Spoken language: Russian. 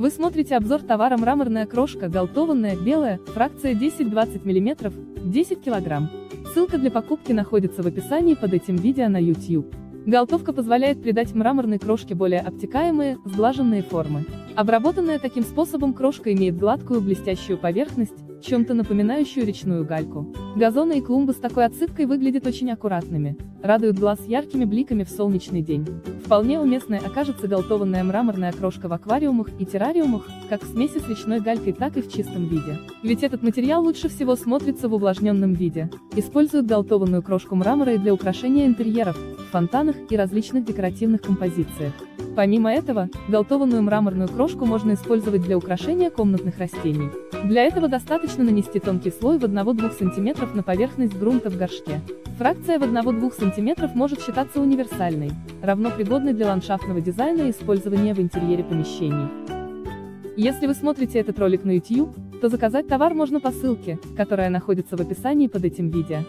Вы смотрите обзор товара мраморная крошка, галтованная, белая, фракция 10-20 мм, 10 кг. Ссылка для покупки находится в описании под этим видео на YouTube. Галтовка позволяет придать мраморной крошке более обтекаемые, сглаженные формы. Обработанная таким способом крошка имеет гладкую блестящую поверхность, чем-то напоминающую речную гальку. Газоны и клумбы с такой отсыпкой выглядят очень аккуратными, радуют глаз яркими бликами в солнечный день. Вполне уместной окажется галтованная мраморная крошка в аквариумах и террариумах, как в смеси с речной галькой, так и в чистом виде. Ведь этот материал лучше всего смотрится в увлажненном виде. Используют галтованную крошку мрамора и для украшения интерьеров, фонтанах и различных декоративных композициях. Помимо этого, галтованную мраморную крошку можно использовать для украшения комнатных растений. Для этого достаточно нанести тонкий слой в 1-2 см на поверхность грунта в горшке. Фракция в 1-2 см может считаться универсальной, равно пригодной для ландшафтного дизайна и использования в интерьере помещений. Если вы смотрите этот ролик на YouTube, то заказать товар можно по ссылке, которая находится в описании под этим видео.